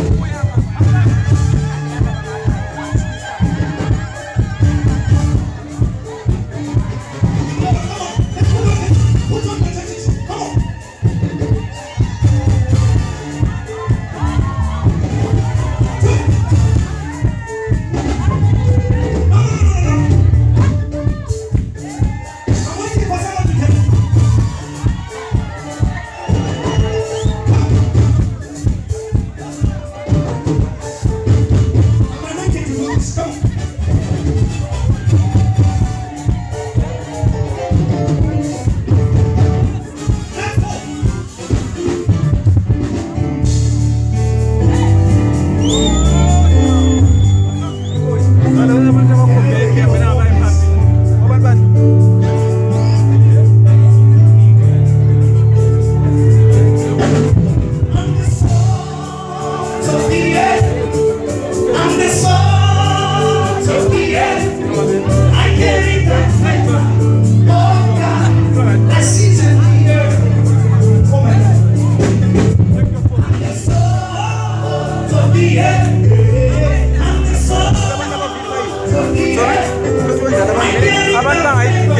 abantu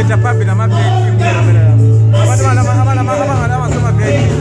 I'm amabya abantu abana amasoma baby.